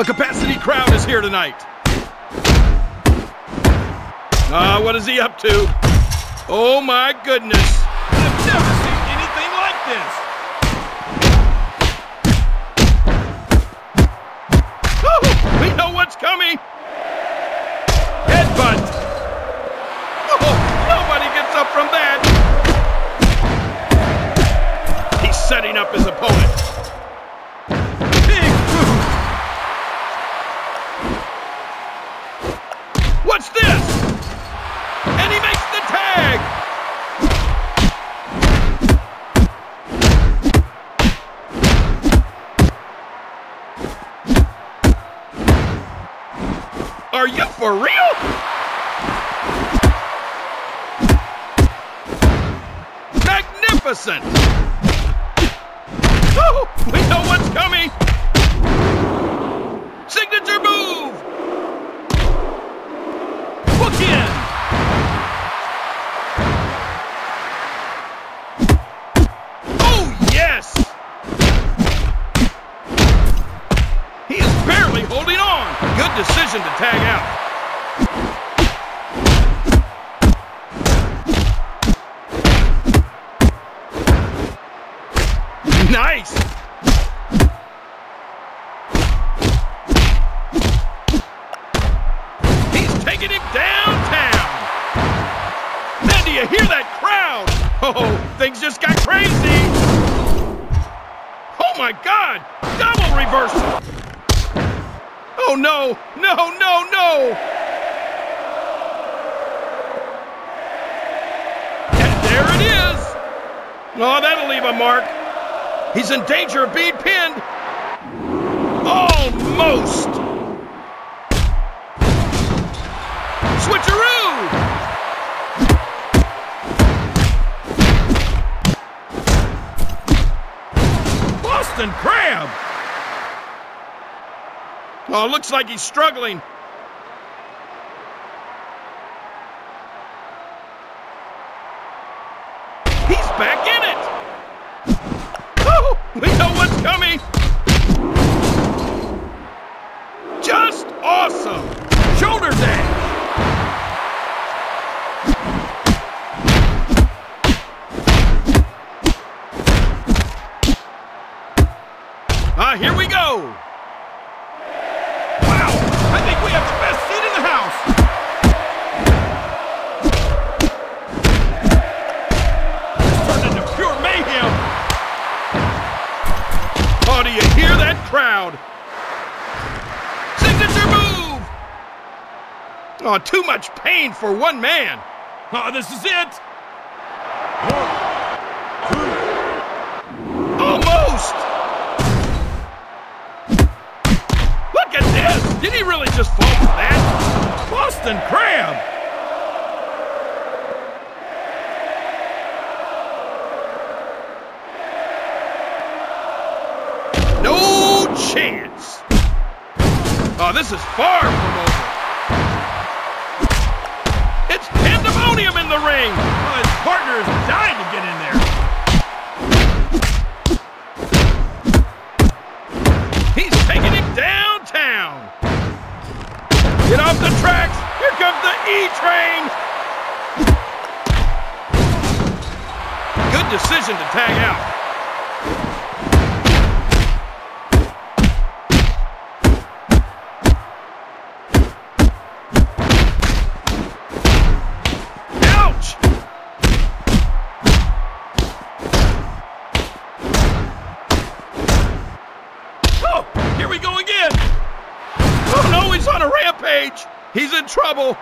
A capacity crowd is here tonight. Ah, what is he up to? Oh my goodness. Are you for real? Magnificent! Oh, we know what's coming! Signature move! Decision to tag out. Nice! He's taking him downtown! Man, do you hear that crowd? Oh, things just got crazy! Oh my God! Double reversal! Oh no! No, no, no! And there it is! Oh, that'll leave a mark. He's in danger of being pinned. Almost! Switcheroo! Boston Crab. Oh, looks like he's struggling. He's back in it. Oh, we know what's coming. Just awesome. Shoulder dash. Ah, here we go. Crowd? Signature move. Oh, too much pain for one man. Oh, this is it. Almost! Look at this! Did he really just fall for that? Boston Crab. Chance! Oh, this is far from over. It's pandemonium in the ring! Well, his partner is dying to get in there. He's taking him downtown! Get off the tracks! Here comes the E-Train! Good decision to tag out. Here we go again. Oh no, he's on a rampage! He's in trouble!